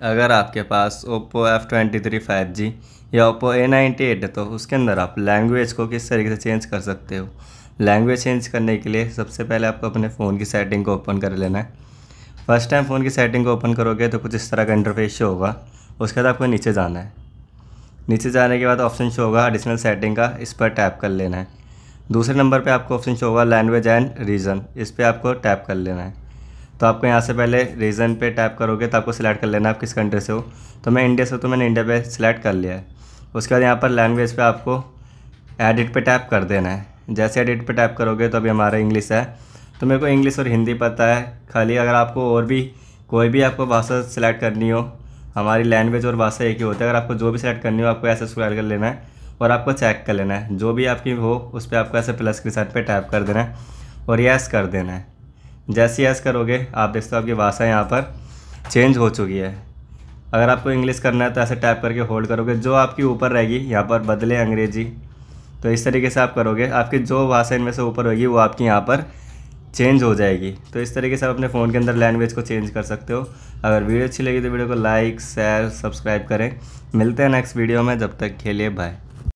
अगर आपके पास Oppo F twenty three five G या ओप्पो ए नाइन्टी एट है तो उसके अंदर आप लैंग्वेज को किस तरीके से चेंज कर सकते हो? लैंग्वेज चेंज करने के लिए सबसे पहले आपको अपने फ़ोन की सेटिंग को ओपन कर लेना है। फ़र्स्ट टाइम फ़ोन की सेटिंग को ओपन करोगे तो कुछ इस तरह का इंटरफेस शो होगा। उसके बाद आपको नीचे जाना है। नीचे जाने के बाद ऑप्शन शो होगा एडिशनल सेटिंग का, इस पर टैप कर लेना है। दूसरे नंबर पे आपको ऑप्शन शो होगा लैंग्वेज एंड रीजन इस पर आपको टैप कर लेना है। तो आपको यहाँ से पहले रीज़न पे टैप करोगे तो आपको सिलेक्ट कर लेना आप किस कंट्री से हो। तो मैं इंडिया से तो मैंने इंडिया पे सिलेक्ट कर लिया है। उसके बाद यहाँ पर लैंग्वेज पे आपको एडिट पे टैप कर देना है। जैसे एडिट पे टैप करोगे तो अभी हमारा इंग्लिश है। तो मेरे को इंग्लिश और हिंदी पता है। खाली अगर आपको और भी, कोई भी आपको भाषा सेलेक्ट करनी हो, हमारी लैंग्वेज और भाषा एक ही होती है। अगर आपको जो भी सिलेक्ट करनी हो, आपको ऐसे स्क्रॉल कर लेना है और आपको चेक कर लेना है। जो भी आपकी हो, उस पर आपको ऐसे प्लस के साथ पे टैप कर देना है और यस कर देना है। जैसे यस करोगे, आप देखते हो आपकी भाषा यहाँ पर चेंज हो चुकी है। अगर आपको इंग्लिश करना है तो ऐसे टाइप करके होल्ड करोगे, जो आपकी ऊपर रहेगी, यहाँ पर बदले अंग्रेज़ी। तो इस तरीके से आप करोगे, आपकी जो भाषा इनमें से ऊपर होगी, वो आपकी यहाँ पर चेंज हो जाएगी। तो इस तरीके से आप अपने फ़ोन के अंदर लैंग्वेज को चेंज कर सकते हो। अगर वीडियो अच्छी लगी तो वीडियो को लाइक शेयर सब्सक्राइब करें। मिलते हैं नेक्स्ट वीडियो में, जब तक खेलिए बाय